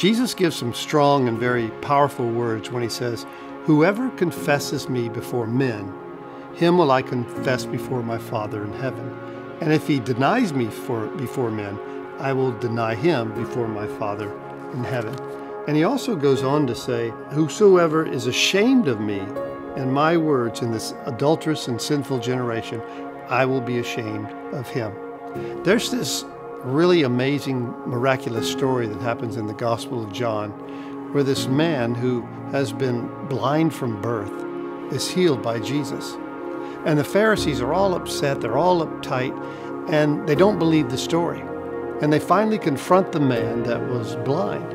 Jesus gives some strong and very powerful words when he says, Whoever confesses me before men, him will I confess before my Father in heaven. And if he denies me for, before men, I will deny him before my Father in heaven. And he also goes on to say, Whosoever is ashamed of me and my words in this adulterous and sinful generation, I will be ashamed of him. There's this really amazing, miraculous story that happens in the Gospel of John where this man who has been blind from birth is healed by Jesus. And the Pharisees are all upset, they're all uptight, and they don't believe the story. And they finally confront the man that was blind.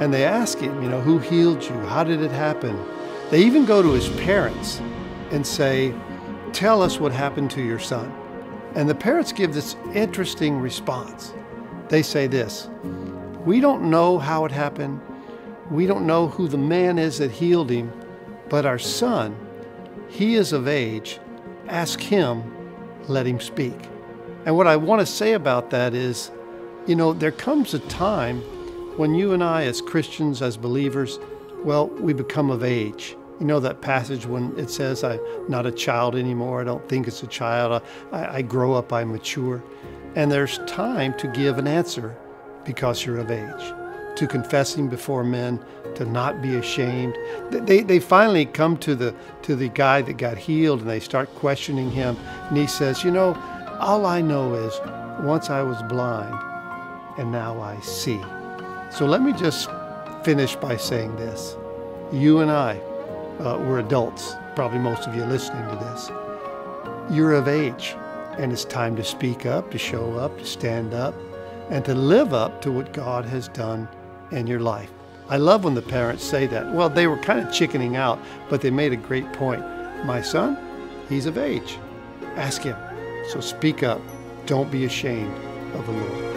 And they ask him, you know, who healed you? How did it happen? They even go to his parents and say, Tell us what happened to your son. And the parents give this interesting response. They say this We don't know how it happened. We don't know who the man is that healed him, but our son, he is of age. Ask him, let him speak. And what I want to say about that is, you know, there comes a time when you and I, as Christians, as believers, well, we become of age. You know that passage when it says, I'm not a child anymore, I don't think it's a child, I, I grow up, I mature. And there's time to give an answer because you're of age to confessing before men, to not be ashamed. They, they finally come to the, to the guy that got healed and they start questioning him. And he says, You know, all I know is once I was blind and now I see. So let me just finish by saying this. You and I, uh, we're adults, probably most of you listening to this. You're of age, and it's time to speak up, to show up, to stand up, and to live up to what God has done in your life. I love when the parents say that. Well, they were kind of chickening out, but they made a great point. My son, he's of age. Ask him. So speak up. Don't be ashamed of the Lord.